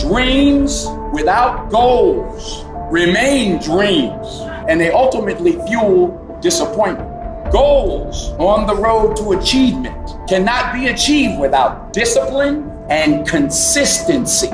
Dreams without goals remain dreams, and they ultimately fuel disappointment. Goals on the road to achievement cannot be achieved without discipline and consistency.